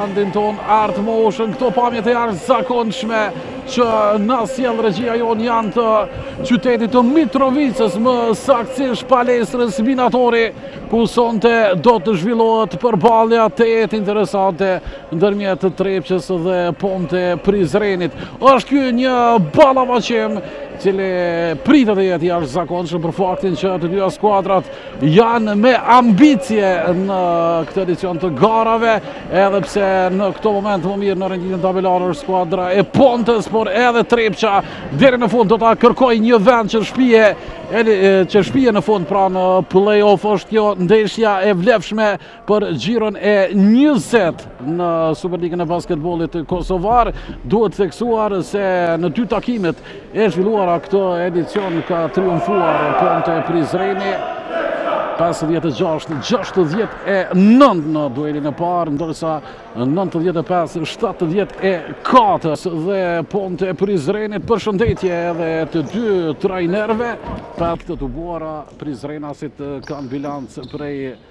Andin tonë Art Motion, këto pamje të jashtëzakonshme që na sjell regjia jonë janë të qytetit të Mitrovicës më saktësisht palestrës Minatori, ku sonte do të zhvillohet përballja tejet interesante ndërmjet Trepçës dhe Ponte Prizrenit. Është ky një ballafaqim i cili pritet të jetë i jashtëzakonshëm për faktin që të dyja skuadrat janë me ambicie në këtë edicion të garave, edhe pse në këtë moment më mirë në renditjen tabelare është skuadra e Pontës, por edhe Trepça deri në fund do ta kërkojë një vend që shpije që shpije në fund pra në play-off është kjo ndeshja e vlefshme për xhiron e 20 në Superligën e Basketbollit Kosovar. Duhet theksuar se në dy takimet e zhvilluara këtë edicion ka triumfuar Ponte Prizreni. 56-69 në duelin e parë, ndërsa 95-74 dhe Ponte Prizrenit përshëndetje edhe të dy trajnerve. Për këtë të buara, Prizrenasit kanë bilanc prej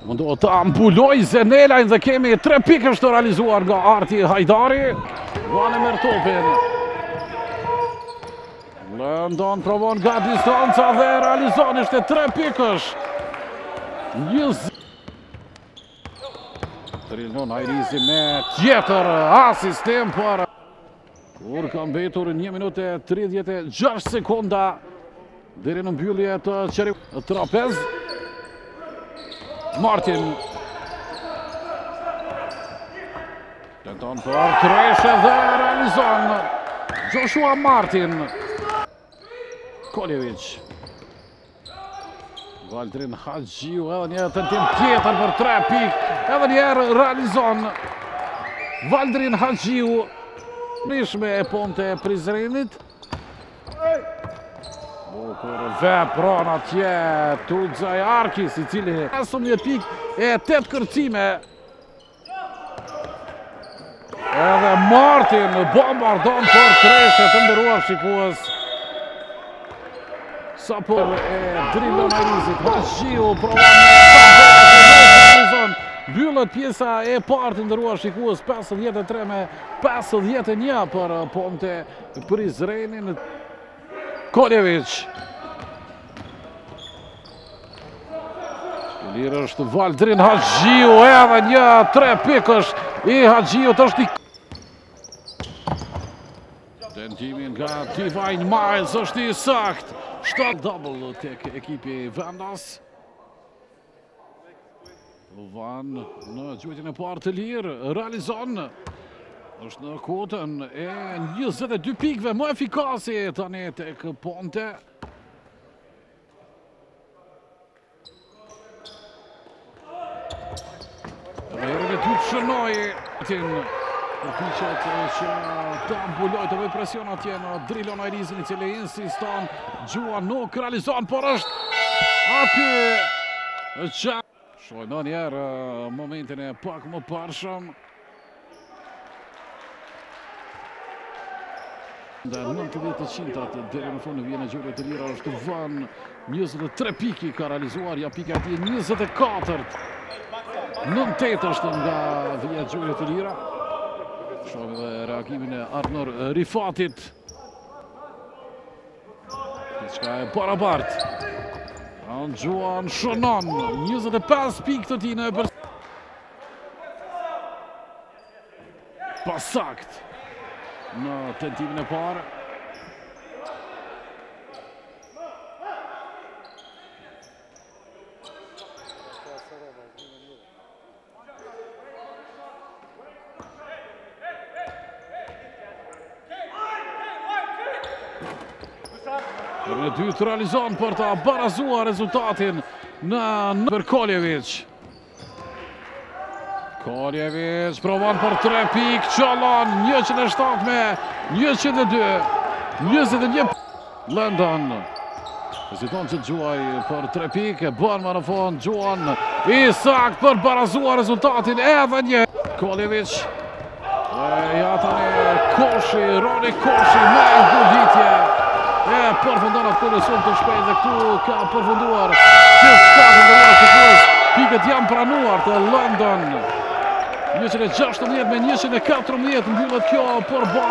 Mundohet ta mbulojë Zenelajn dhe kemi trepikësh të realizuar nga Arti Hajdari. Luane merr topin. Lëndon provon nga distanca dhe realizon ishte trepikësh. Një zi... Drilon Hajrizi me tjetër asistim për... Kur ka mbetur një minutë e 36 sekonda deri në mbyllje te çereku. Trapez. Martin. Tenton për treshe dhe realizon Joshua Martin. Koljevic. Valdrin Haxhiu edhe një tentim tjetër për 3 pikë. Edhe një herë realizon Valdrin Haxhiu frikshme Ponte e Prizrenit. Bukur vepron atje Tuxaj Arkis i cili asum një pikë e 8 kërcime Edhe Martin bombardon për treshe të nderuar shikues. Sa po e Drilon Hajrizit, Haxhiu, provon me sa Mbyllet pjesa e parë të nderuar shikues 53 me 51 për uh, Ponte Prizrenin. Koljevic. I lirë është Valdrin Haxhiu edhe një tre pikësh i Haxhiut është tentimi nga Divine Miles është i saktë 7 double tek ekipi vendas Van në gjuajtjen e parë të lirë realizon është në kuotën e 22 pikëve më efikasi tani tek Ponte Shënoj tim Në përpjekje që ta mbulojë të vërë presion atje në Drilon Hajrizin i cili insiston gjuan nuk realizon, por është aty Gjua Shohim edhe njëherë momentin e pak më parshëm. Nëntë të qindtat deri në fund në vijën e gjuajtjeve të lira, është Van 23 pikë i ka realizuar, ja pika e tij 24 në të të është nga vija e gjuajtjeve të lira. Shohim edhe reagimin e Arnor Rifatit. Diçka e para bart. An gjuan shënon, 25 pikë të tij në e për... Pasaktë në tentimin e parë. Të dytën realizon për ta barazuar rezultatin në nëpër Koljevic. Koljevic provon për tre pikë, qëllon 107 me 102, 21 pikë. London. Heziton që të gjuajë për tre pikë, bërë më në fund, gjuan i saktë për barazuar rezultatin edhe një. Koljevic, e ja tani Koshi, Roni Koshi me goditje. E përfundon atë kërë shumë të shpejt dhe këtu ka përfunduar që shkatë në rrëja të kërës. Pikët janë pranuar të London. 116 me 114 mbyllet kjo për bali.